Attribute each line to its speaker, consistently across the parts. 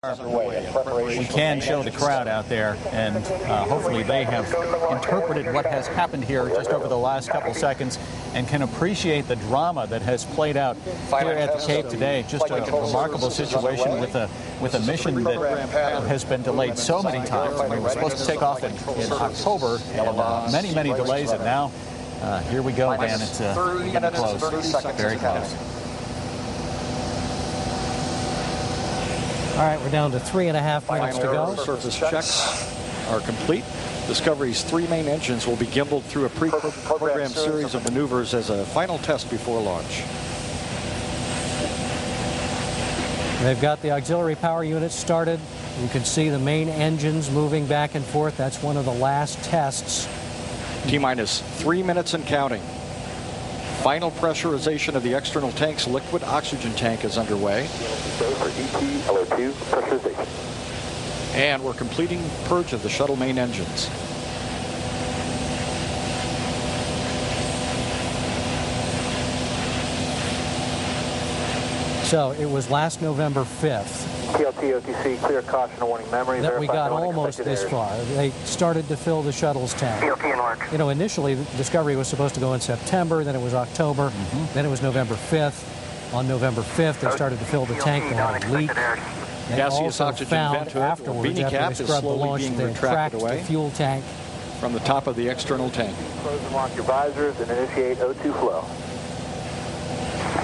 Speaker 1: We can show the crowd out there, and uh, hopefully they have interpreted what has happened here just over the last couple seconds and can appreciate the drama that has played out here at the Cape today. Just a remarkable situation with a with a mission that has been delayed so many times. We were supposed to take off in, in October, and uh, many, many delays, and now uh, here we go, Dan. It's uh, close, very close.
Speaker 2: All right, we're down to three and a half minutes to go.
Speaker 3: Surface checks are complete. Discovery's three main engines will be gimbaled through a pre-programmed series of maneuvers as a final test before launch.
Speaker 2: They've got the auxiliary power units started. You can see the main engines moving back and forth. That's one of the last tests.
Speaker 3: T-minus three minutes and counting. Final pressurization of the external tank's liquid oxygen tank is underway. And we're completing purge of the shuttle main engines.
Speaker 2: So it was last November 5th.
Speaker 4: TLT OTC, clear caution warning memory.
Speaker 2: That we got almost this far. They started to fill the shuttle's tank.
Speaker 4: TLT and work.
Speaker 2: You know, initially Discovery was supposed to go in September, then it was October, mm -hmm. then it was November 5th. On November 5th, they started to fill the tank. They had a leak. They
Speaker 3: Gaseous
Speaker 2: also
Speaker 3: oxygen
Speaker 2: found
Speaker 3: vent hood,
Speaker 2: afterwards,
Speaker 3: beanie
Speaker 2: after
Speaker 3: cap
Speaker 2: they
Speaker 3: is
Speaker 2: scrubbed the
Speaker 3: slowly
Speaker 2: launch,
Speaker 3: being
Speaker 2: they
Speaker 3: retracted
Speaker 2: cracked
Speaker 3: away
Speaker 2: the fuel tank.
Speaker 3: from the top of the external tank.
Speaker 4: Close and lock your visors and initiate O2 flow.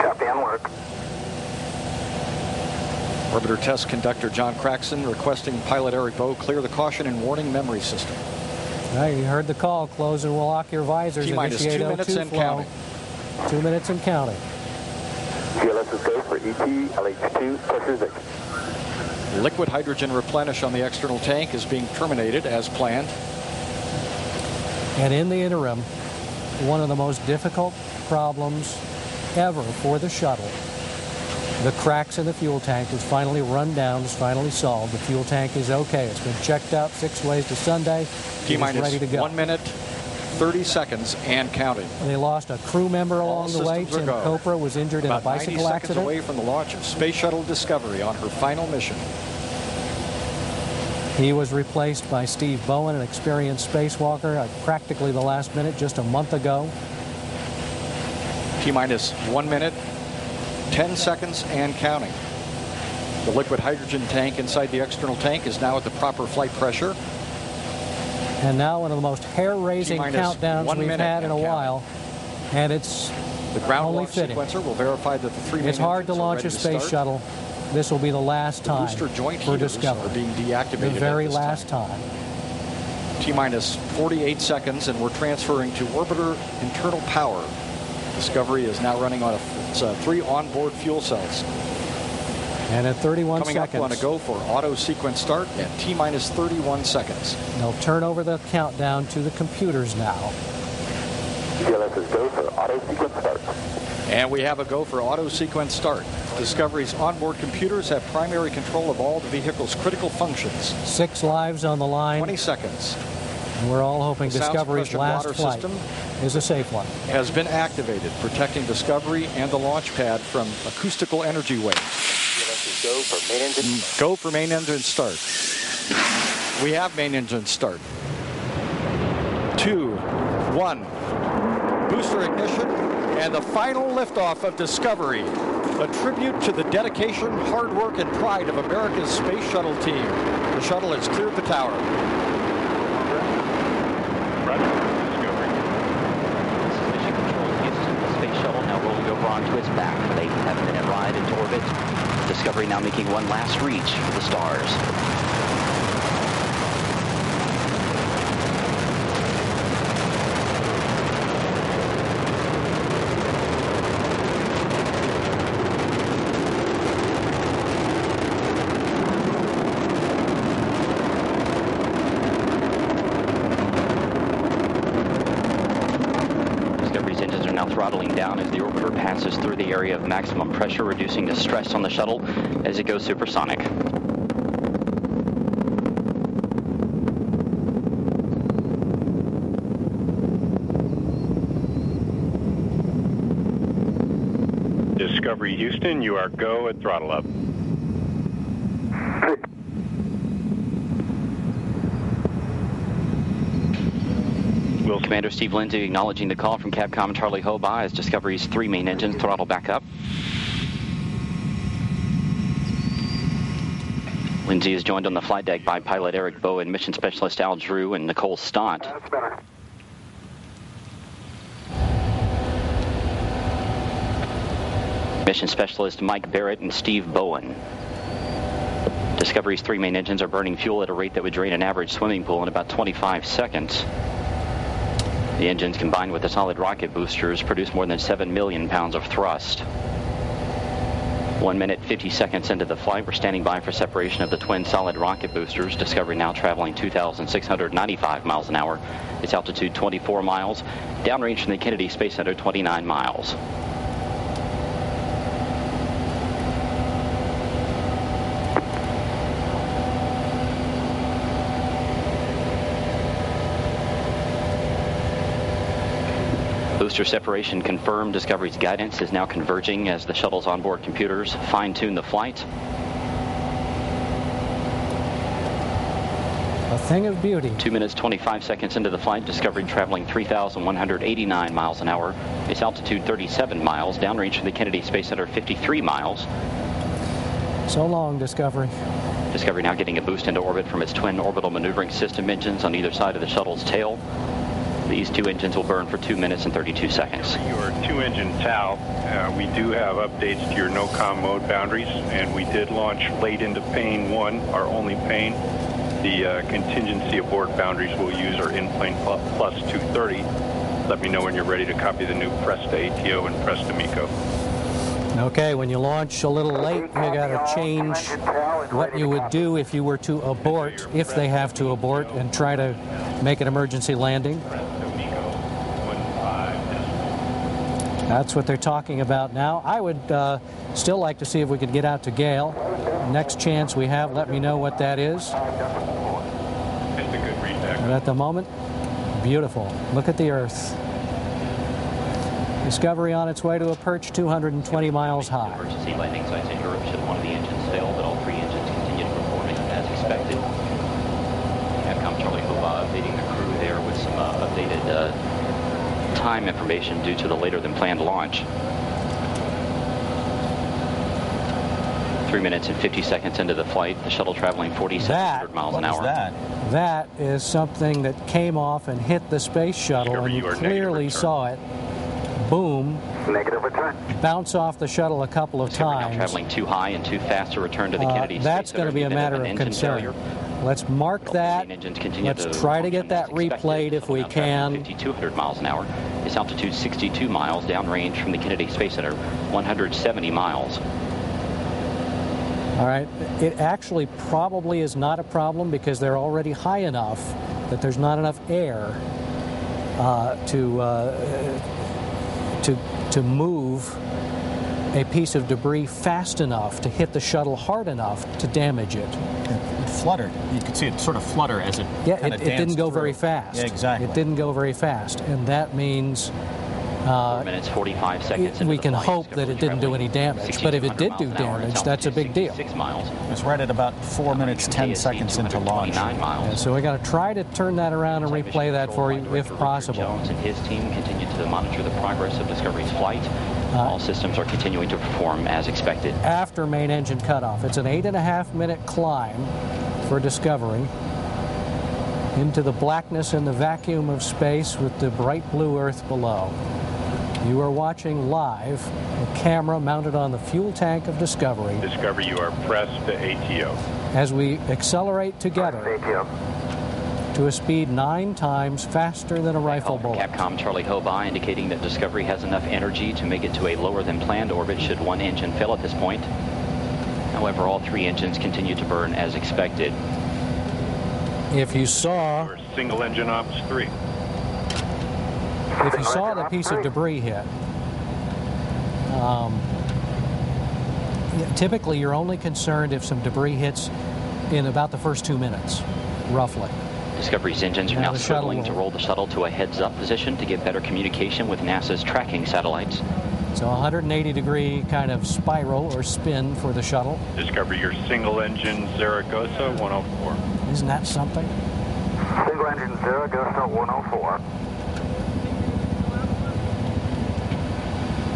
Speaker 4: Copy on work.
Speaker 3: Orbiter test conductor John Craxton requesting pilot Eric Boe clear the caution and warning memory system.
Speaker 2: All right, you heard the call. Close and we'll lock your visors.
Speaker 3: T-minus two minutes and
Speaker 2: flow.
Speaker 3: counting.
Speaker 2: Two minutes and counting.
Speaker 4: GLS is go for ET, LH2, pressurization.
Speaker 3: Liquid hydrogen replenish on the external tank is being terminated as planned.
Speaker 2: And in the interim, one of the most difficult problems ever for the shuttle. The cracks in the fuel tank is finally run down, is finally solved. The fuel tank is okay. It's been checked out six ways to Sunday.
Speaker 3: T minus
Speaker 2: ready to go.
Speaker 3: one minute, 30 seconds, and counting.
Speaker 2: They lost a crew member
Speaker 3: All
Speaker 2: along the way. Tim. Kopra was injured
Speaker 3: About
Speaker 2: in a bicycle
Speaker 3: 90
Speaker 2: bicycle
Speaker 3: seconds
Speaker 2: accident.
Speaker 3: away from the launch of Space Shuttle Discovery on her final mission.
Speaker 2: He was replaced by Steve Bowen, an experienced spacewalker, at practically the last minute just a month ago.
Speaker 3: T minus one minute, 10 seconds, and counting. The liquid hydrogen tank inside the external tank is now at the proper flight pressure.
Speaker 2: And now one of the most hair-raising countdowns
Speaker 3: one
Speaker 2: we've had in a
Speaker 3: counting.
Speaker 2: while. And it's
Speaker 3: The ground
Speaker 2: Only fitting.
Speaker 3: sequencer will verify that the three
Speaker 2: it's hard to launch a space
Speaker 3: start.
Speaker 2: shuttle. This will be the last time
Speaker 3: Booster joint
Speaker 2: for
Speaker 3: are being deactivated
Speaker 2: The very last
Speaker 3: time.
Speaker 2: time.
Speaker 3: T minus 48 seconds, and we're transferring to orbiter internal power. Discovery is now running on a, it's, uh, three onboard fuel cells.
Speaker 2: And at 31
Speaker 3: Coming
Speaker 2: seconds,
Speaker 3: up on a go for auto sequence start at T minus 31 seconds.
Speaker 2: they'll turn over the countdown to the computers now.
Speaker 4: GLS is go for auto sequence start.
Speaker 3: And we have a go for auto sequence start. Discovery's onboard computers have primary control of all the vehicle's critical functions.
Speaker 2: Six lives on the line.
Speaker 3: 20 seconds
Speaker 2: And we're all hoping
Speaker 3: The
Speaker 2: Discovery's last
Speaker 3: water
Speaker 2: flight
Speaker 3: system
Speaker 2: is a safe one.
Speaker 3: has been activated, protecting Discovery and the launch pad from acoustical energy waves.
Speaker 4: Go for main engine.
Speaker 3: Go for main engine start. We have main engine start. Two, one. Booster ignition and the final liftoff of Discovery. A tribute to the dedication, hard work, and pride of America's space shuttle team. The shuttle has cleared the tower.
Speaker 5: This is Mission Control Houston. The space shuttle now rolling over onto its back 7-minute ride into orbit. Discovery now making one last reach for the stars. Discovery's engines are now throttling down as the orbiter passes through the area of maximum pressure, reducing the stress on the shuttle as it goes supersonic.
Speaker 6: Discovery Houston, you are go at throttle up.
Speaker 5: Commander Steve Lindsey acknowledging the call from Capcom Charlie Hobaugh as Discovery's three main engines throttle back up. Lindsey is joined on the flight deck by pilot Eric Bowen, mission specialist Al Drew, and Nicole Stott. Mission specialist Mike Barratt and Steve Bowen. Discovery's three main engines are burning fuel at a rate that would drain an average swimming pool in about 25 seconds. The engines combined with the solid rocket boosters produce more than 7 million pounds of thrust. One minute, 50 seconds into the flight, we're standing by for separation of the twin solid rocket boosters. Discovery now traveling 2,695 miles an hour. Its altitude 24 miles. Downrange from the Kennedy Space Center 29 miles. Booster separation confirmed. Discovery's guidance is now converging as the shuttle's onboard computers fine-tune the flight.
Speaker 2: A thing of beauty.
Speaker 5: Two minutes, 25 seconds into the flight, Discovery traveling 3,189 miles an hour. Its altitude 37 miles, downrange from the Kennedy Space Center 53 miles.
Speaker 2: So long, Discovery.
Speaker 5: Discovery now getting a boost into orbit from its twin orbital maneuvering system engines on either side of the shuttle's tail. These two engines will burn for 2 minutes and 32 seconds.
Speaker 6: Your two-engine TAL, uh, we do have updates to your no-com mode boundaries, and we did launch late into pane one, our only pane. The uh, contingency abort boundaries we'll use are in-plane plus 230. Let me know when you're ready to copy the new Presta ATO and Presta MECO.
Speaker 2: Okay, when you launch a little late, you got to change what you would do if you were to abort, if they have to abort, and try to make an emergency landing.
Speaker 6: Presta MECO, one five decimal.
Speaker 2: That's what they're talking about now. I would uh, still like to see if we could get out to Gale. Next chance we have, let me know what that is. At the moment, beautiful. Look at the Earth. Discovery on its way to a perch 220 miles high.
Speaker 5: Emergency landing sites in Europe should one of the engines fail, but all three engines continue performing as expected. Capcom Charlie Hobaugh updating the crew there with some uh, updated uh, time information due to the later than planned launch. Three minutes and 50 seconds into the flight, the shuttle traveling 4,700 miles an
Speaker 1: is
Speaker 5: hour.
Speaker 1: that?
Speaker 2: That is something that came off and hit the space shuttle,
Speaker 6: Discovery,
Speaker 2: and you
Speaker 6: you
Speaker 2: clearly saw it. Boom,
Speaker 4: Negative return.
Speaker 2: bounce off the shuttle a couple of
Speaker 5: Discovery now
Speaker 2: times.
Speaker 5: traveling too high and too fast to return to the
Speaker 2: Uh,
Speaker 5: Kennedy Space
Speaker 2: that's going to be a matter
Speaker 5: an
Speaker 2: of
Speaker 5: engine
Speaker 2: concern.
Speaker 5: failure.
Speaker 2: Let's mark that.
Speaker 5: main engines continue
Speaker 2: Let's try to get that replayed if we
Speaker 5: Shuttle now traveling
Speaker 2: can.
Speaker 5: 5,200 miles an hour. Its altitude 62 miles, downrange from the Kennedy Space Center 170 miles.
Speaker 2: All right. It actually probably is not a problem because they're already high enough that there's not enough air uh, to uh, to to move a piece of debris fast enough to hit the shuttle hard enough to damage it.
Speaker 1: It fluttered. You could see it sort of flutter as it
Speaker 2: Yeah, it, it didn't go very fast.
Speaker 1: Yeah, exactly.
Speaker 2: It didn't go very fast, and that means uh,
Speaker 5: Four minutes 45 seconds. into
Speaker 2: we can hope that it didn't do any damage, but if it did do
Speaker 5: miles an hour,
Speaker 2: damage, that's a big deal.
Speaker 5: 66 miles.
Speaker 1: It was right at about four minutes, ten seconds into launch.
Speaker 5: 229 miles.
Speaker 2: And so we got to try to turn that around and replay that for you if possible.
Speaker 5: Jones and his team continue to monitor the progress of Discovery's flight.
Speaker 2: Uh,
Speaker 5: All systems are continuing to perform as expected.
Speaker 2: After main engine cutoff, it's an eight and a half minute climb for Discovery into the blackness and the vacuum of space with the bright blue Earth below. You are watching live a camera mounted on the fuel tank of Discovery
Speaker 6: Discovery, you are pressed to ATO.
Speaker 2: as we accelerate together
Speaker 4: ATO.
Speaker 2: To a speed nine times faster than a rifle
Speaker 5: Call
Speaker 2: bullet.
Speaker 5: Capcom Charlie Hobaugh indicating that Discovery has enough energy to make it to a lower than planned orbit should one engine fail at this point. However, all three engines continue to burn as expected.
Speaker 2: If you saw
Speaker 6: single engine ops three.
Speaker 2: if you saw the piece of debris hit, um, typically you're only concerned if some debris hits in about the first two minutes, roughly.
Speaker 5: Discovery's engines are
Speaker 2: now,
Speaker 5: struggling to roll the shuttle to a heads-up position to get better communication with NASA's tracking satellites.
Speaker 2: So 180 degree kind of spiral or spin for the shuttle.
Speaker 6: Discovery, your single engine Zaragoza 104.
Speaker 2: Isn't that something?
Speaker 4: Single engine Zaragoza 104.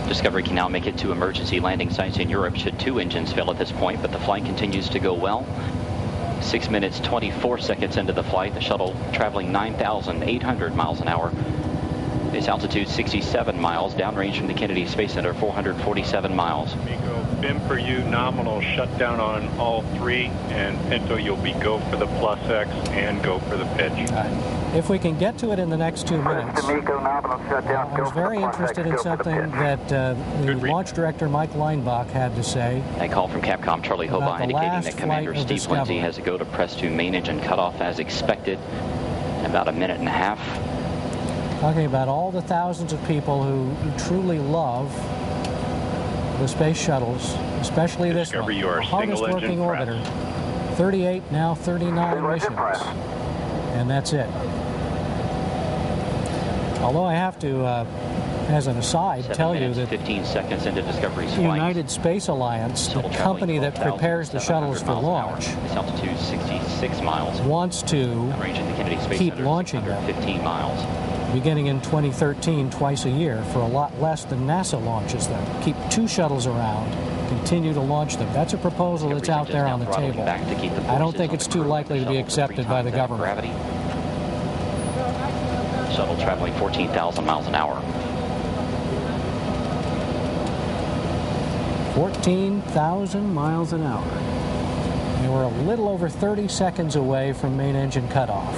Speaker 5: Discovery can now make it to emergency landing sites in Europe should two engines fail at this point, but the flight continues to go well. 6 minutes 24 seconds into the flight, the shuttle traveling 9,800 miles an hour. Its altitude 67 miles, downrange from the Kennedy Space Center 447 miles.
Speaker 6: MECO, BIM for you, nominal shutdown on all three, and Pinto, you'll be go for the plus X and go for the pitch.
Speaker 2: If we can get to it in the next two minutes,
Speaker 4: MECO, nominal shutdown.
Speaker 2: I was very interested in something that uh, the launch director Mike Leinbach had to say.
Speaker 5: A call from Capcom Charlie
Speaker 2: About Hobaugh
Speaker 5: indicating that Commander Steve
Speaker 2: Discovery.
Speaker 5: Lindsey has to go to press to main engine cutoff as expected in about a minute and a half.
Speaker 2: talking about all the thousands of people who, who truly love the space shuttles, especially this one,
Speaker 6: you are
Speaker 2: the hardest working
Speaker 6: press.
Speaker 2: orbiter. 38, now 39 missions, and that's it. Although I have to, uh, as an aside, tell you that
Speaker 5: 15 seconds into Discovery's
Speaker 2: the
Speaker 5: flight.
Speaker 2: United Space Alliance, the company that prepares the shuttles for
Speaker 5: miles an hour.
Speaker 2: launch,
Speaker 5: altitude 66 miles.
Speaker 2: wants to
Speaker 5: Range in the Kennedy Space
Speaker 2: Keep
Speaker 5: Center
Speaker 2: launching them.
Speaker 5: 15 miles.
Speaker 2: beginning in 2013 twice a year for a lot less than NASA launches them. Keep two shuttles around, continue to launch them. That's a proposal that's out there on the table.
Speaker 5: back to keep the
Speaker 2: I don't think it's too likely to be accepted by the government.
Speaker 5: Gravity. Shuttle traveling 14,000 miles an hour.
Speaker 2: 14,000 miles an hour. And we're a little over 30 seconds away from main engine cutoff.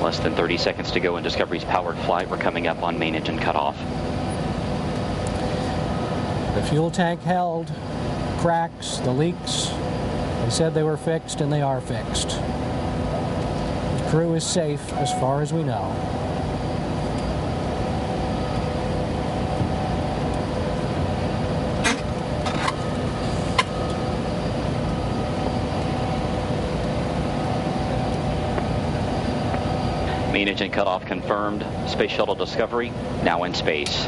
Speaker 5: Less than 30 seconds to go in Discovery's powered flight. We're coming up on main engine cutoff.
Speaker 2: The fuel tank held, cracks, the leaks. They said they were fixed, and they are fixed. The crew is safe as far as we know.
Speaker 5: Main engine cutoff confirmed. Space Shuttle Discovery now in space.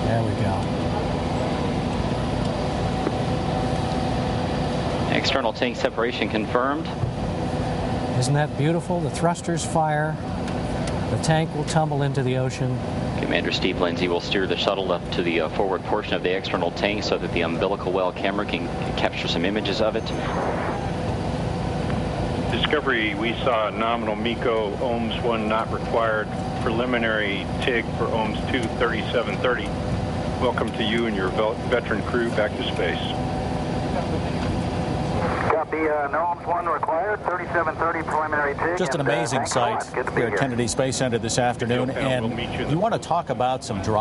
Speaker 2: There we go.
Speaker 5: External tank separation confirmed.
Speaker 2: Isn't that beautiful? The thrusters fire. The tank will tumble into the ocean.
Speaker 5: Commander Steve Lindsey will steer the shuttle up to the uh, forward portion of the external tank so that the umbilical well camera can capture some images of it.
Speaker 6: Discovery, we saw nominal MECO, OMS 1 not required, preliminary TIG for OMS 2, 3730. Welcome to you and your veteran crew back to space.
Speaker 4: Copy, uh, no one required, 3730 preliminary TIG.
Speaker 1: Just an
Speaker 4: and, uh,
Speaker 1: amazing
Speaker 4: thanks
Speaker 1: sight
Speaker 4: Good
Speaker 1: here at. Kennedy Space Center this afternoon. And
Speaker 6: we'll you
Speaker 1: you want to talk about some drama.